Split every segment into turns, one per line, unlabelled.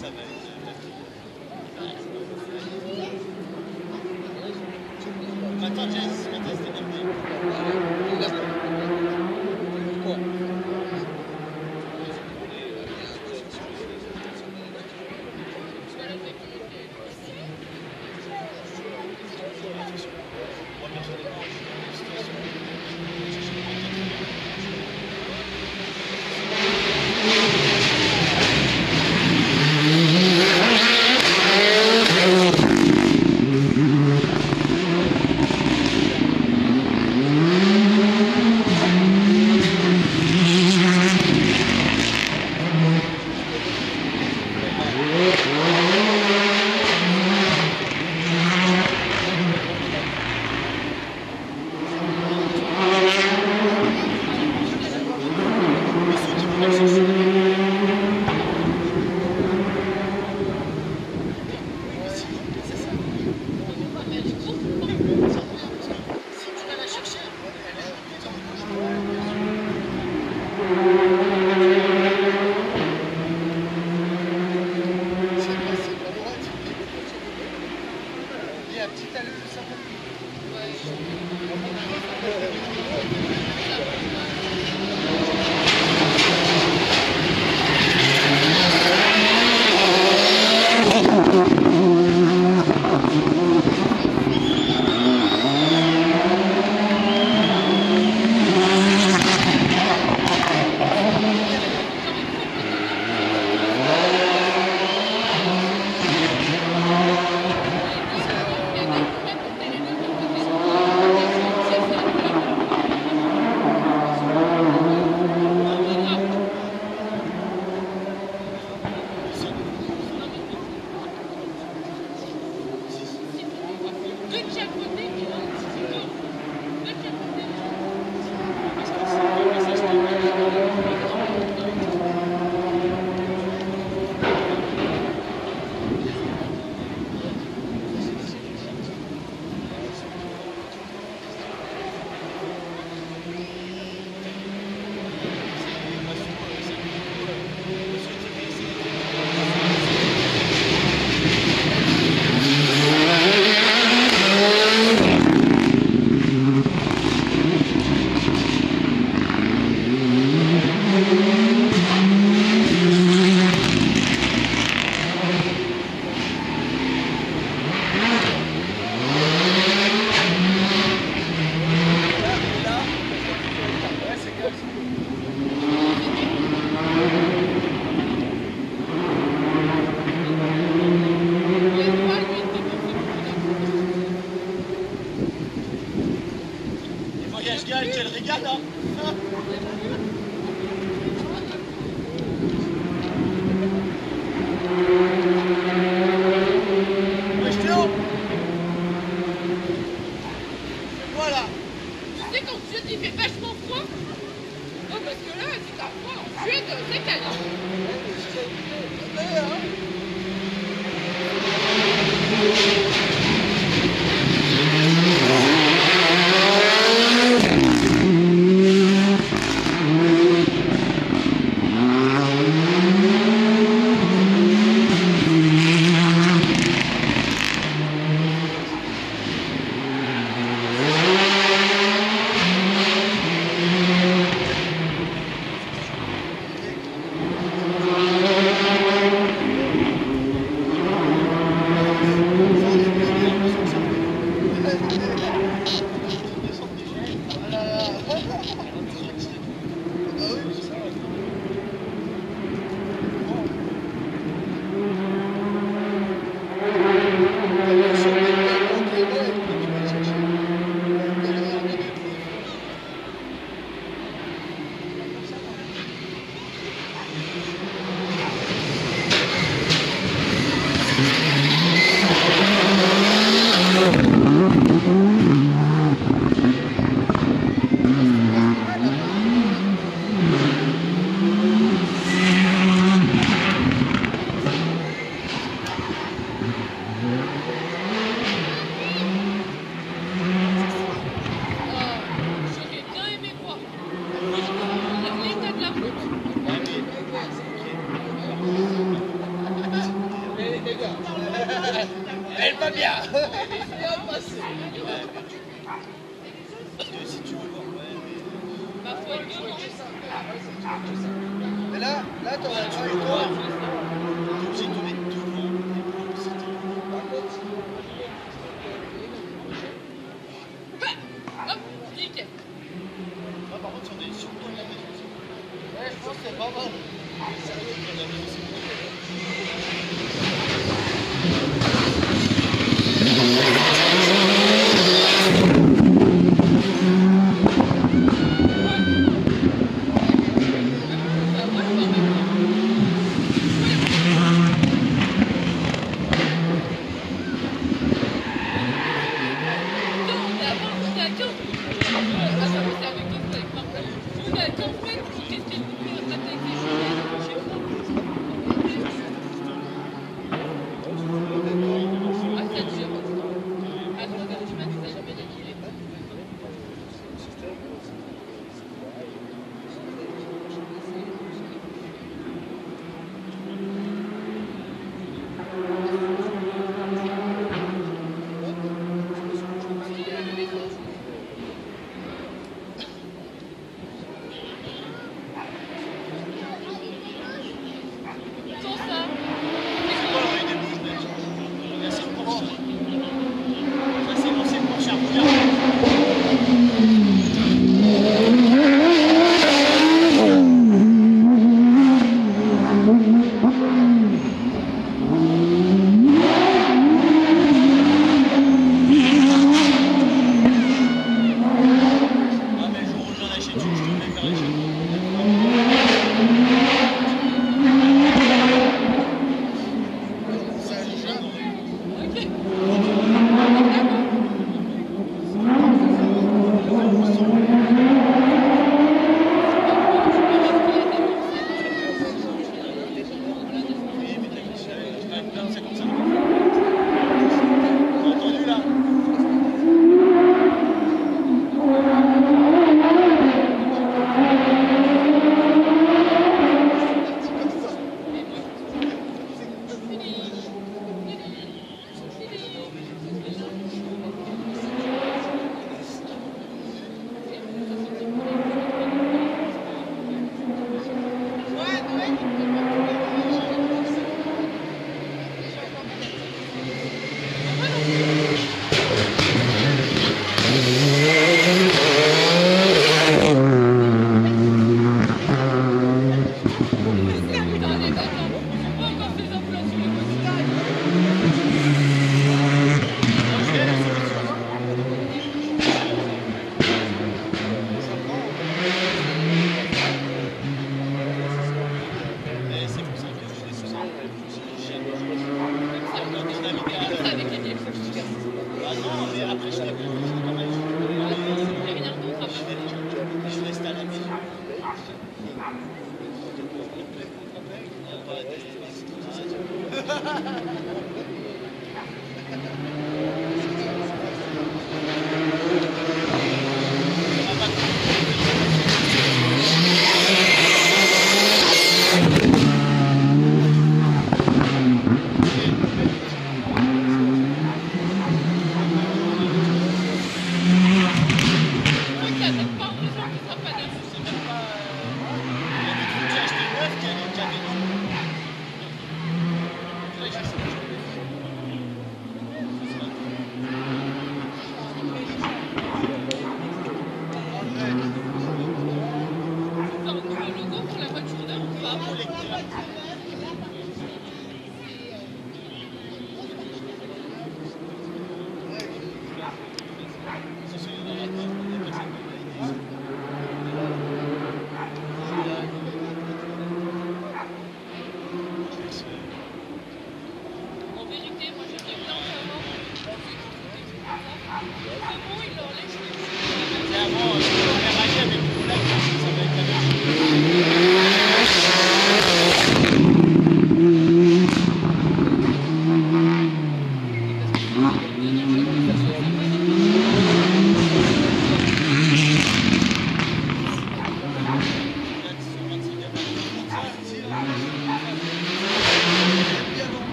Là, ça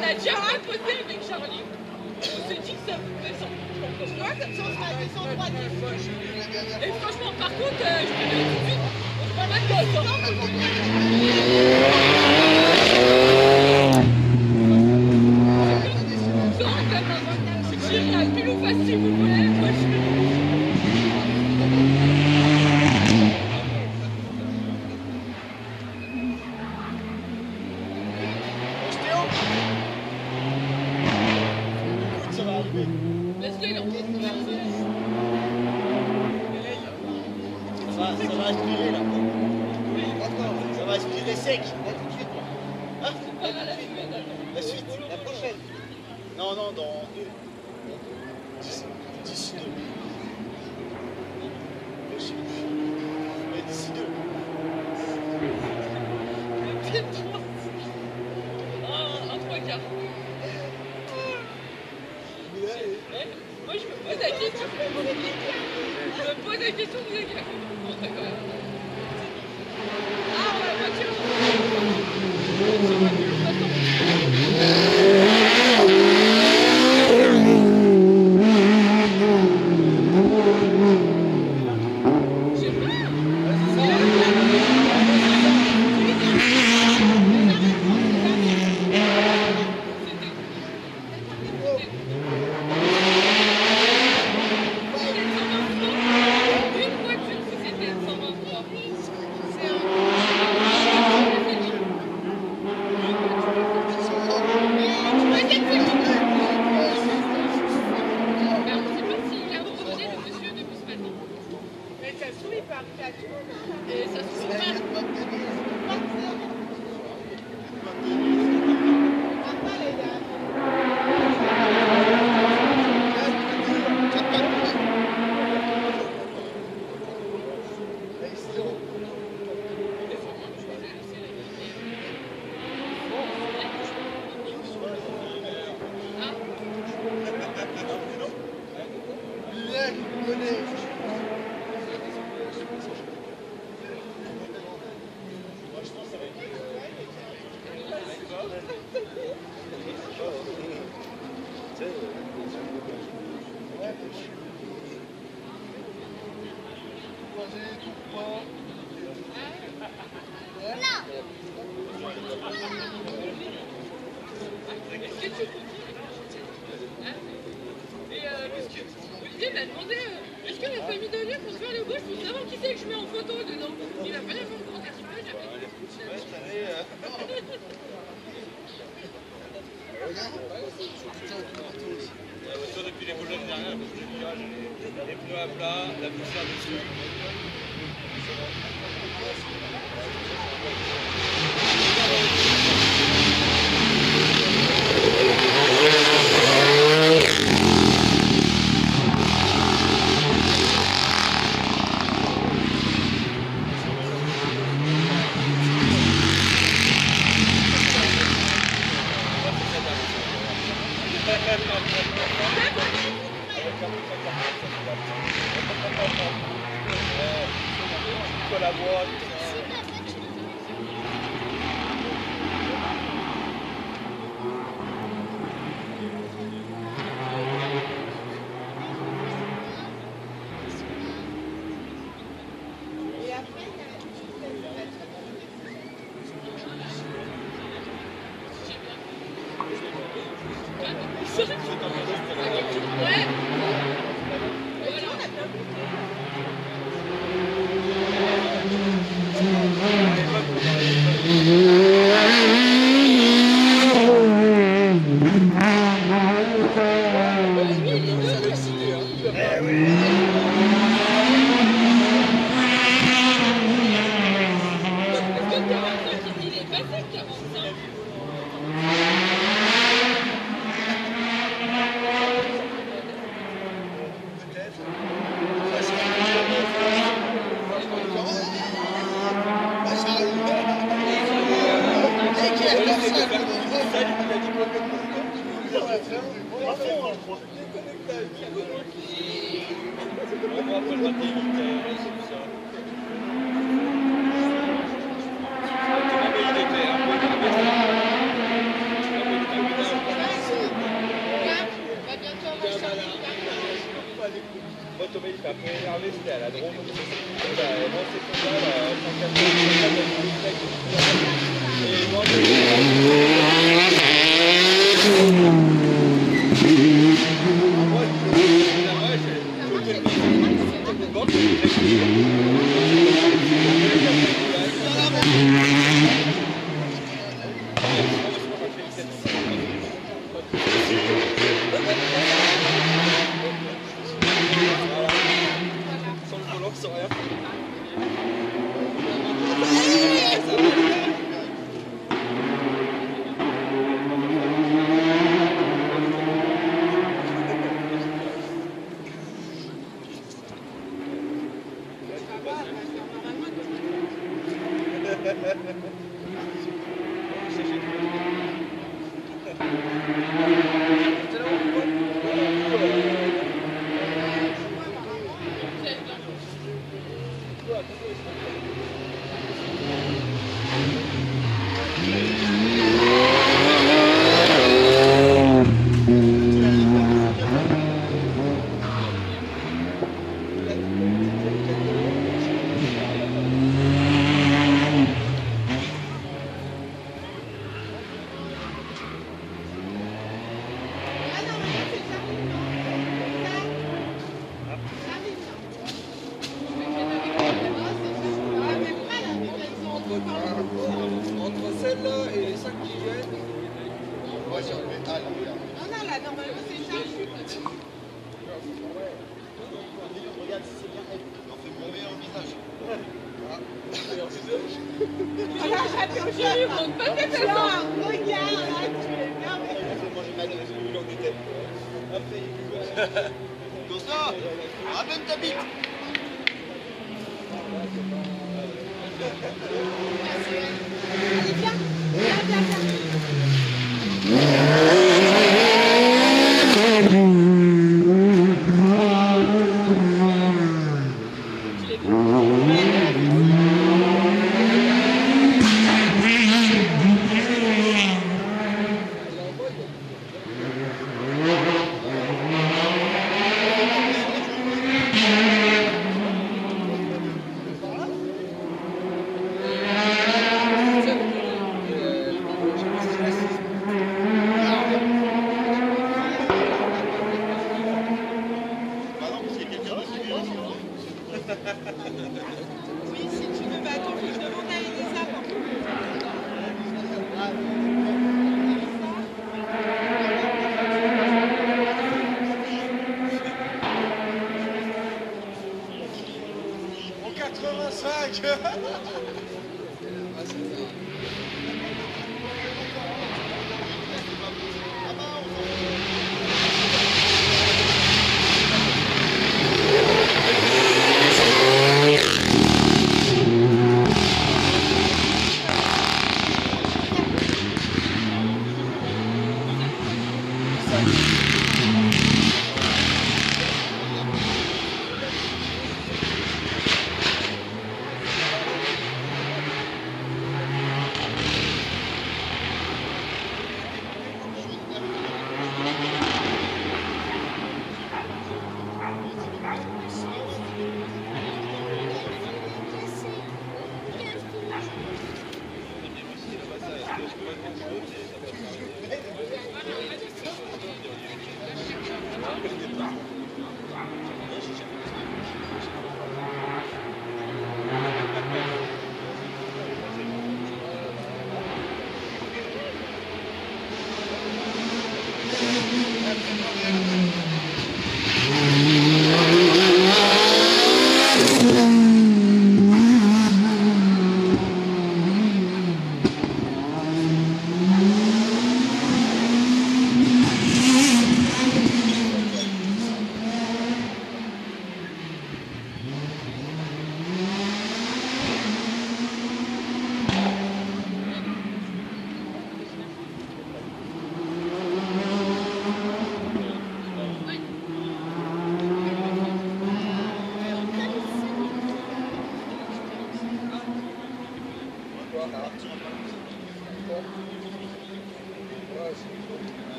on
a
déjà raconté avec Charlie. On s'est dit que ça pouvait s'en
Tu vois, comme ça, on sera à 203
Et franchement, par contre, euh, je peux dire tout de suite, on se prend
la
tête.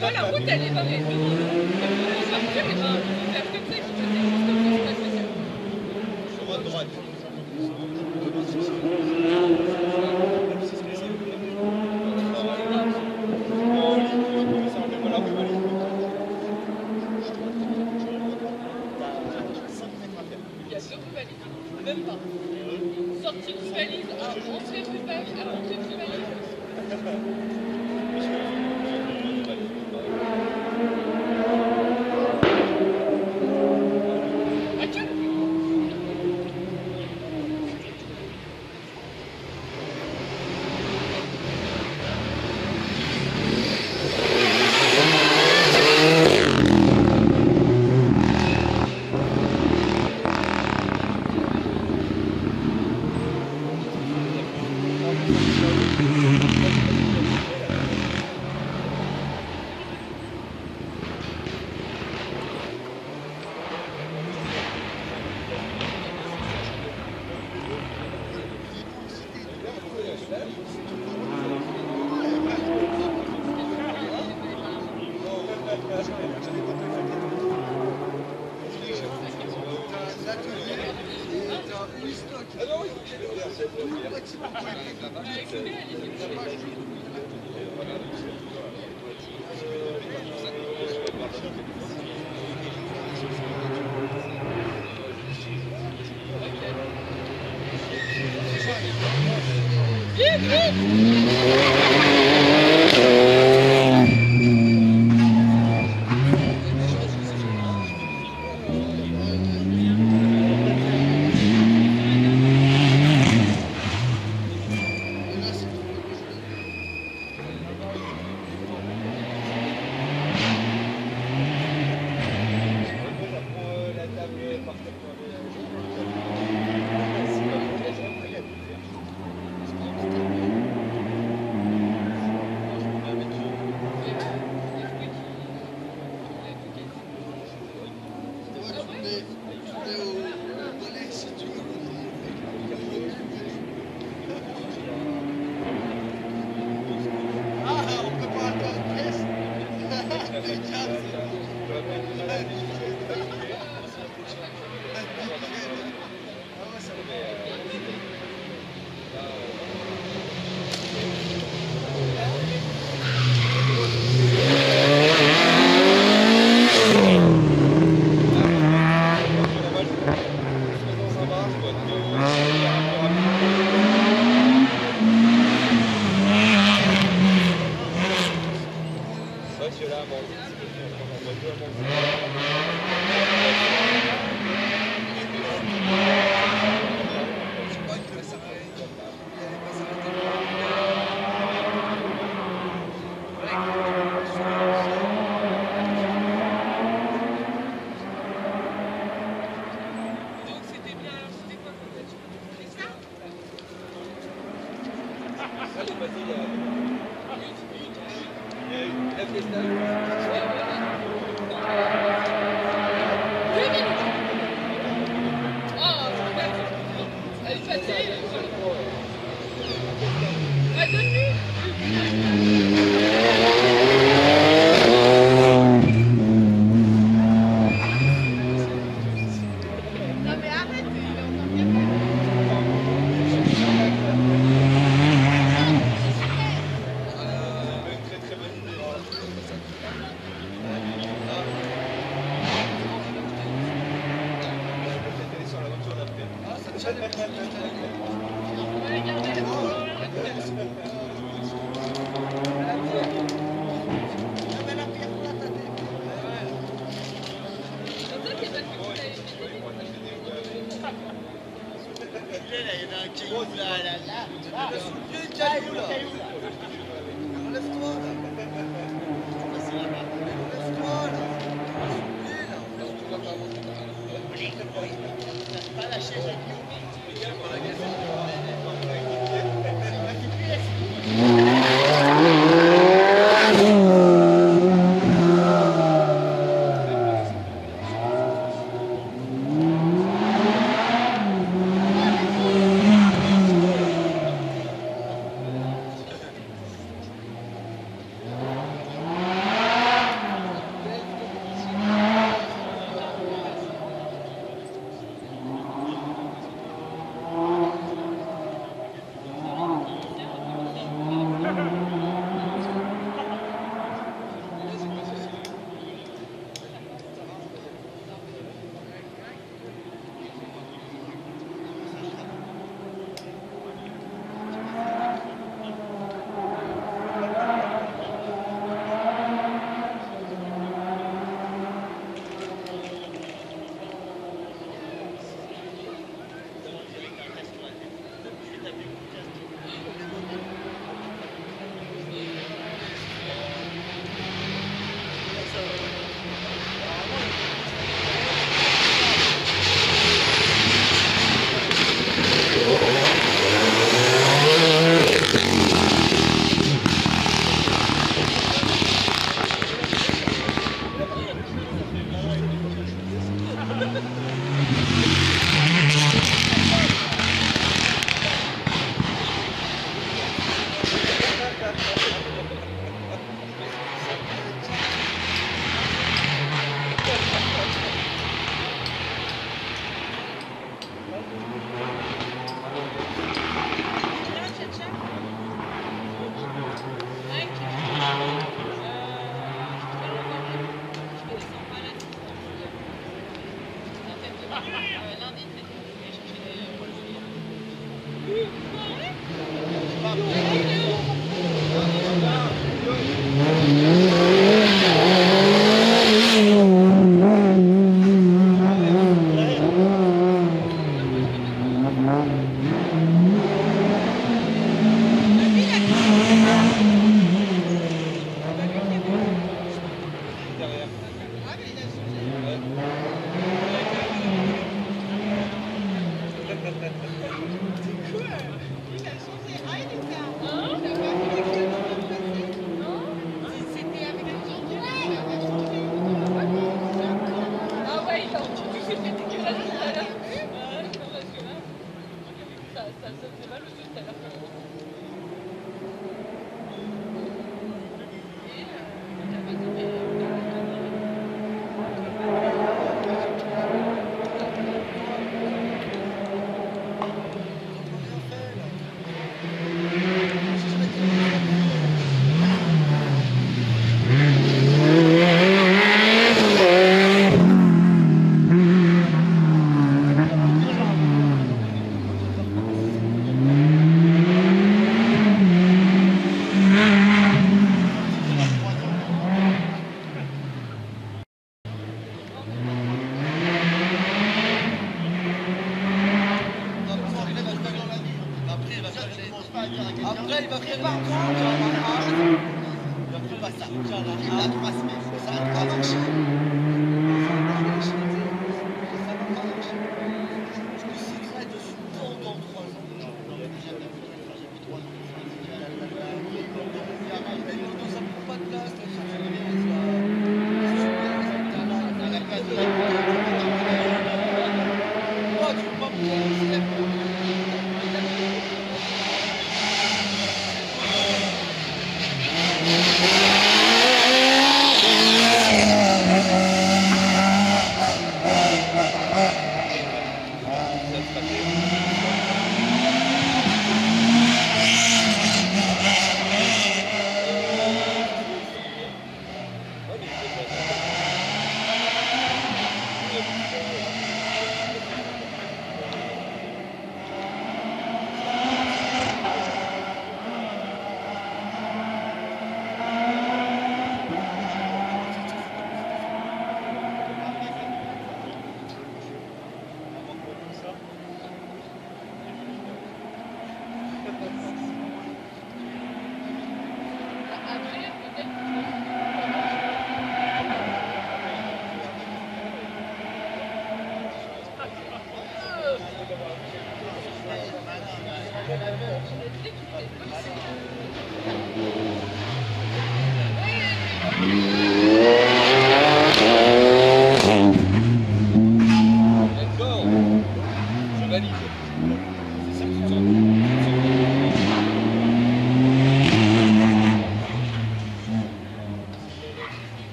La
route elle est pas mais devant nous.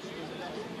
すい
ません。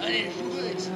Allez, jouez avec ça.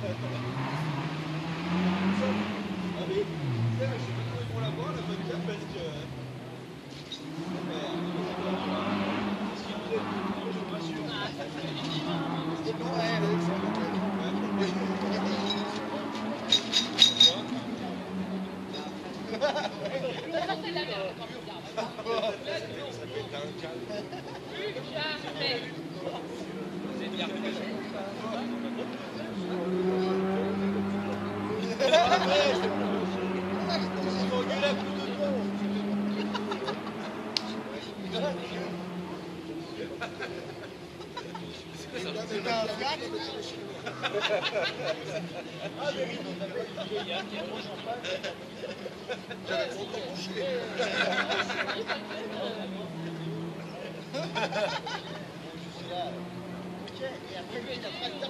Ah
mais,
je sais pas comment ils
vont la voir la bonne parce que...
Euh, Et après,
de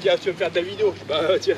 dit, ah, tu veux me faire ta vidéo? Bah tiens.